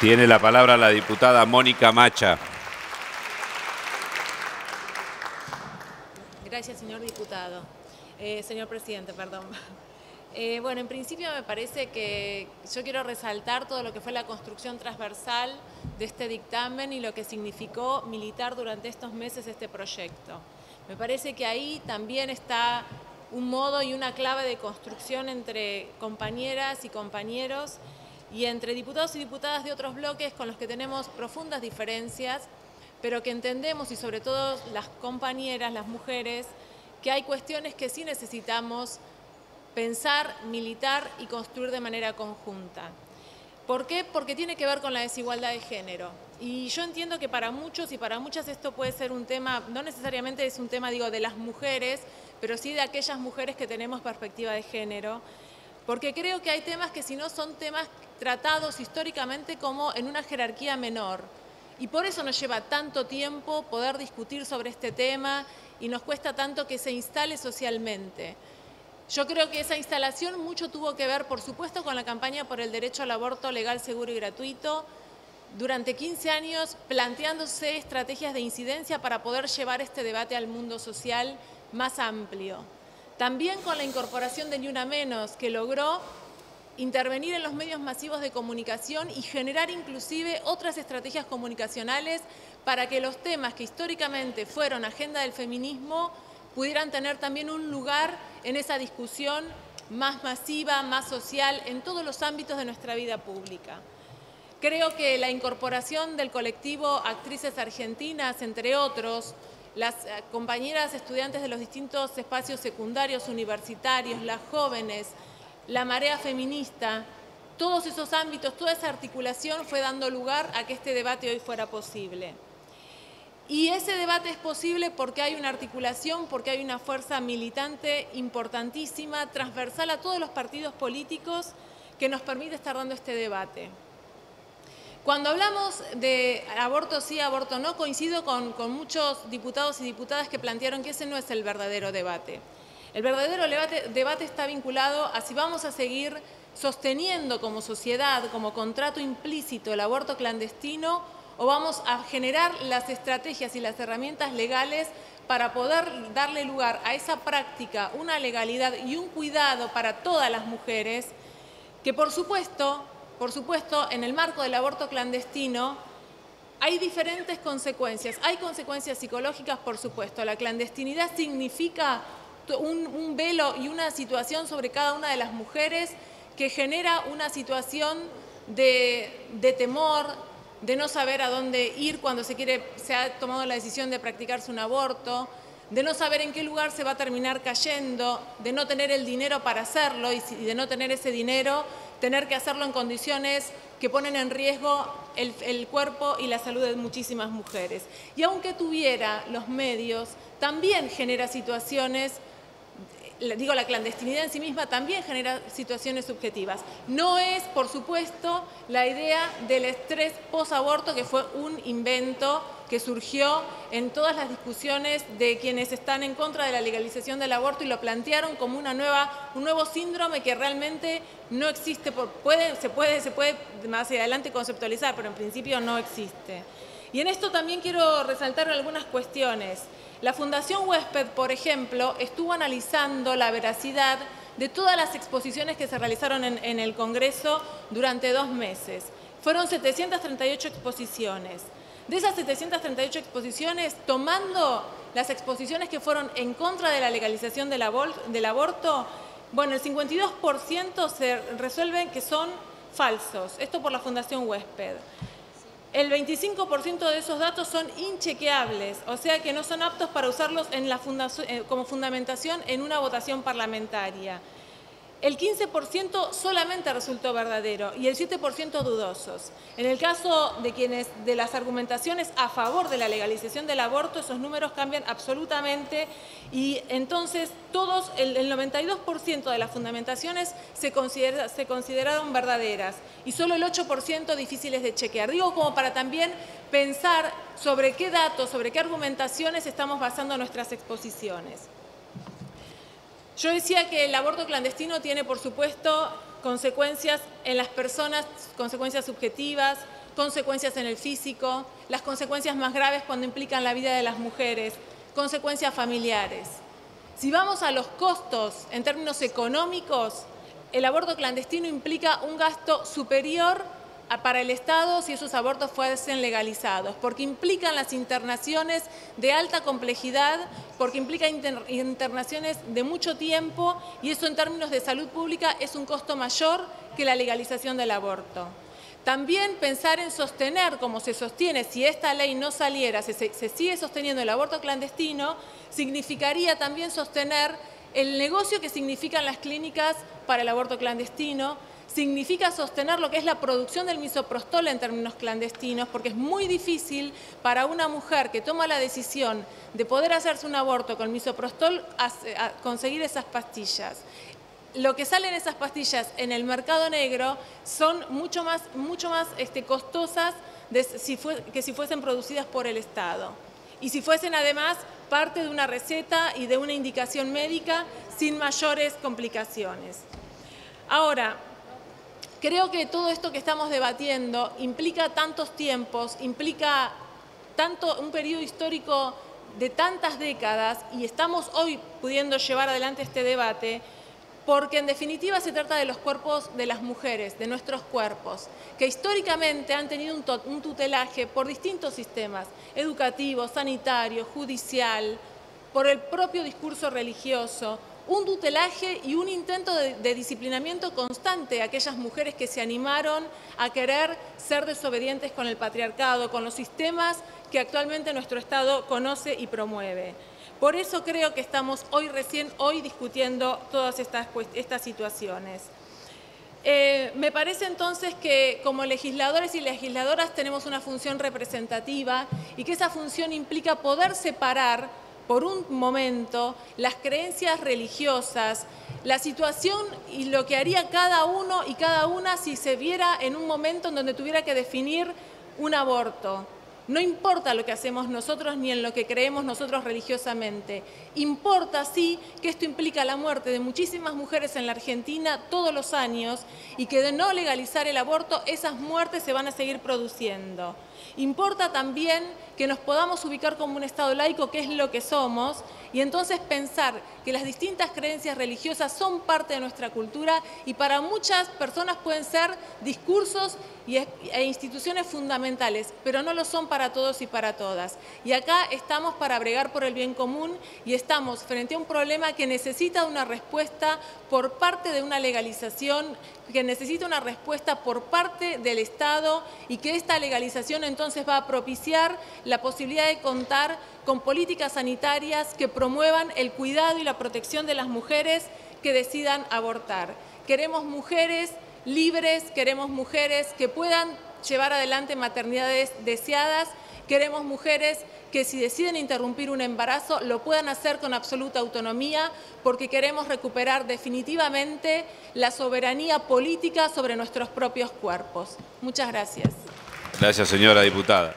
Tiene la palabra la diputada Mónica Macha. Gracias, señor diputado. Eh, señor presidente, perdón. Eh, bueno, en principio me parece que yo quiero resaltar todo lo que fue la construcción transversal de este dictamen y lo que significó militar durante estos meses este proyecto. Me parece que ahí también está un modo y una clave de construcción entre compañeras y compañeros y entre diputados y diputadas de otros bloques con los que tenemos profundas diferencias, pero que entendemos, y sobre todo las compañeras, las mujeres, que hay cuestiones que sí necesitamos pensar, militar y construir de manera conjunta. ¿Por qué? Porque tiene que ver con la desigualdad de género. Y yo entiendo que para muchos y para muchas esto puede ser un tema, no necesariamente es un tema, digo, de las mujeres, pero sí de aquellas mujeres que tenemos perspectiva de género, porque creo que hay temas que si no son temas tratados históricamente como en una jerarquía menor. Y por eso nos lleva tanto tiempo poder discutir sobre este tema y nos cuesta tanto que se instale socialmente. Yo creo que esa instalación mucho tuvo que ver, por supuesto, con la campaña por el derecho al aborto legal, seguro y gratuito, durante 15 años planteándose estrategias de incidencia para poder llevar este debate al mundo social más amplio. También con la incorporación de Ni Una Menos, que logró intervenir en los medios masivos de comunicación y generar inclusive otras estrategias comunicacionales para que los temas que históricamente fueron agenda del feminismo pudieran tener también un lugar en esa discusión más masiva, más social, en todos los ámbitos de nuestra vida pública. Creo que la incorporación del colectivo Actrices Argentinas, entre otros, las eh, compañeras estudiantes de los distintos espacios secundarios, universitarios, las jóvenes, la marea feminista, todos esos ámbitos, toda esa articulación fue dando lugar a que este debate hoy fuera posible. Y ese debate es posible porque hay una articulación, porque hay una fuerza militante importantísima, transversal a todos los partidos políticos que nos permite estar dando este debate. Cuando hablamos de aborto sí, aborto no, coincido con, muchos diputados y diputadas que plantearon que ese no es el verdadero debate. El verdadero debate, debate está vinculado a si vamos a seguir sosteniendo como sociedad, como contrato implícito el aborto clandestino o vamos a generar las estrategias y las herramientas legales para poder darle lugar a esa práctica, una legalidad y un cuidado para todas las mujeres, que por supuesto, por supuesto, en el marco del aborto clandestino hay diferentes consecuencias. Hay consecuencias psicológicas, por supuesto. La clandestinidad significa un, velo y una situación sobre cada una de las mujeres que genera una situación de, de temor, de no saber a dónde ir cuando se, quiere, se ha tomado la decisión de practicarse un aborto, de no saber en qué lugar se va a terminar cayendo, de no tener el dinero para hacerlo y de no tener ese dinero, tener que hacerlo en condiciones que ponen en riesgo el, el, cuerpo y la salud de muchísimas mujeres. Y aunque tuviera los medios, también genera situaciones digo, la clandestinidad en sí misma también genera situaciones subjetivas. No es, por supuesto, la idea del estrés post-aborto, que fue un invento que surgió en todas las discusiones de quienes están en contra de la legalización del aborto y lo plantearon como una nueva, un nuevo síndrome que realmente no existe, se, puede, se puede más adelante conceptualizar, pero en principio no existe. Y en esto también quiero resaltar algunas cuestiones. La Fundación Huésped, por ejemplo, estuvo analizando la veracidad de todas las exposiciones que se realizaron en, el Congreso durante dos meses. Fueron 738 exposiciones. De esas 738 exposiciones, tomando las exposiciones que fueron en contra de la legalización del, del aborto, bueno, el 52% se resuelven que son falsos. Esto por la Fundación Huésped el 25% de esos datos son inchequeables, o sea que no son aptos para usarlos eh, como fundamentación en una votación parlamentaria el 15% solamente resultó verdadero y el 7% dudosos. En el caso de quienes de las argumentaciones a favor de la legalización del aborto, esos números cambian absolutamente y entonces todos, el, 92% de las fundamentaciones se, se consideraron verdaderas y solo el 8% difíciles de chequear. Digo como para también pensar sobre qué datos, sobre qué argumentaciones estamos basando nuestras exposiciones. Yo decía que el aborto clandestino tiene, por supuesto, consecuencias en las personas, consecuencias subjetivas, consecuencias en el físico, las consecuencias más graves cuando implican la vida de las mujeres, consecuencias familiares. Si vamos a los costos en términos económicos, el aborto clandestino implica un gasto superior para el Estado si esos abortos fuesen legalizados, porque implican las internaciones de alta complejidad, porque implica internaciones de mucho tiempo y eso en términos de salud pública es un costo mayor que la legalización del aborto. También pensar en sostener, como se sostiene, si esta ley no saliera, se sigue sosteniendo el aborto clandestino, significaría también sostener el negocio que significan las clínicas para el aborto clandestino, significa sostener lo que es la producción del misoprostol en términos clandestinos, porque es muy difícil para una mujer que toma la decisión de poder hacerse un aborto con misoprostol conseguir esas pastillas. Lo que salen esas pastillas en el mercado negro son mucho más, mucho más este, costosas que si fuesen producidas por el Estado. Y si fuesen además parte de una receta y de una indicación médica sin mayores complicaciones. Ahora, creo que todo esto que estamos debatiendo implica tantos tiempos, implica tanto un periodo histórico de tantas décadas y estamos hoy pudiendo llevar adelante este debate porque en definitiva se trata de los cuerpos de las mujeres, de nuestros cuerpos, que históricamente han tenido un, tutelaje por distintos sistemas, educativo, sanitario, judicial, por el propio discurso religioso, un tutelaje y un intento de, disciplinamiento constante a aquellas mujeres que se animaron a querer ser desobedientes con el patriarcado, con los sistemas que actualmente nuestro Estado conoce y promueve. Por eso creo que estamos hoy recién hoy discutiendo todas estas, estas situaciones. Eh, me parece entonces que como legisladores y legisladoras tenemos una función representativa y que esa función implica poder separar por un momento las creencias religiosas, la situación y lo que haría cada uno y cada una si se viera en un momento en donde tuviera que definir un aborto. No importa lo que hacemos nosotros ni en lo que creemos nosotros religiosamente. Importa, sí, que esto implica la muerte de muchísimas mujeres en la Argentina todos los años y que de no legalizar el aborto, esas muertes se van a seguir produciendo. Importa también que nos podamos ubicar como un Estado laico, que es lo que somos, y entonces pensar que las distintas creencias religiosas son parte de nuestra cultura y para muchas personas pueden ser discursos e instituciones fundamentales, pero no lo son para todos y para todas. Y acá estamos para bregar por el bien común y estamos frente a un problema que necesita una respuesta por parte de una legalización, que necesita una respuesta por parte del Estado y que esta legalización entonces va a propiciar la posibilidad de contar con políticas sanitarias que promuevan el cuidado y la protección de las mujeres que decidan abortar. Queremos mujeres libres, queremos mujeres que puedan llevar adelante maternidades deseadas, queremos mujeres que si deciden interrumpir un embarazo lo puedan hacer con absoluta autonomía porque queremos recuperar definitivamente la soberanía política sobre nuestros propios cuerpos. Muchas gracias. Gracias, señora diputada.